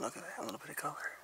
Look at that, a little bit of color.